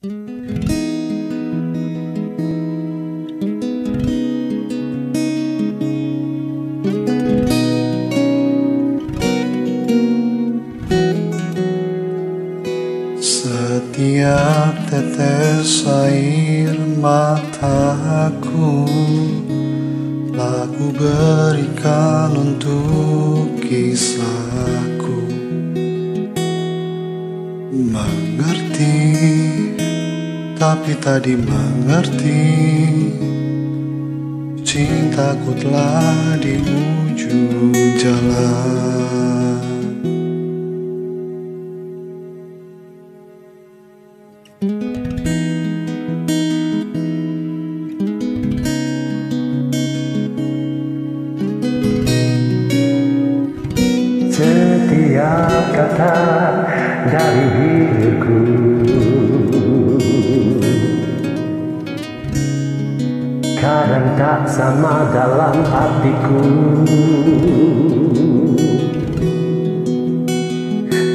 Setiap tetes air mataku Laku berikan untuk kisahku Tapi tadi mengerti Cintaku telah di ujung jalan. Setiap kata dari hidupku Kadang tak sama dalam hatiku.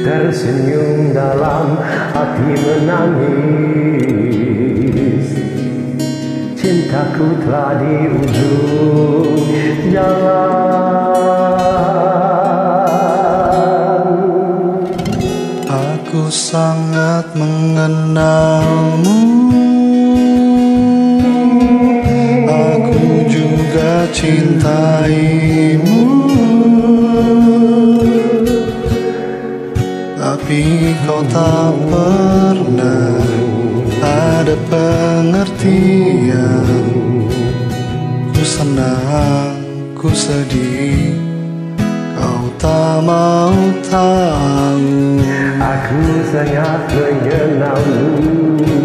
Tersenyum dalam hati menangis. Cintaku telah di ujung jalan. Aku sangat mengenalmu cintaimu Tapi kau tak pernah ada pengertian. Ku senang, ku sedih. Kau tak mau tahu. Aku sangat mengenalmu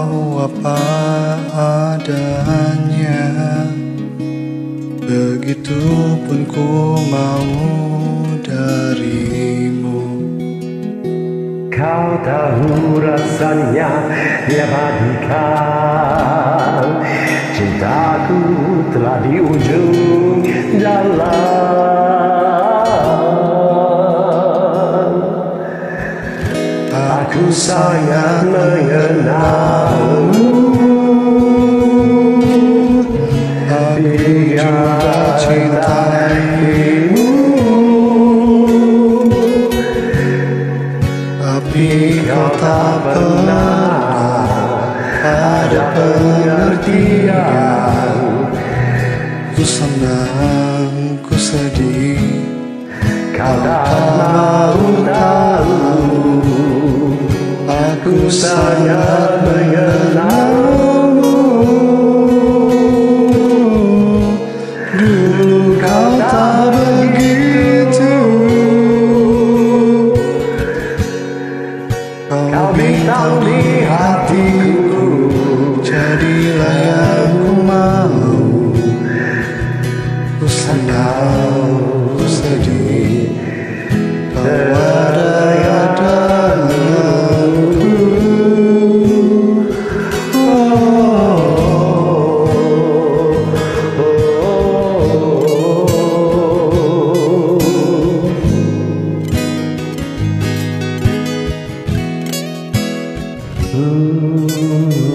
kau apa adanya. Begitupun ku mau darimu. Kau tahu rasanya diabadikan Cintaku telah di ujung jalan. Aku sangat mengenalmu Kau tak mau tahu. Aku sangat mengerti Oh.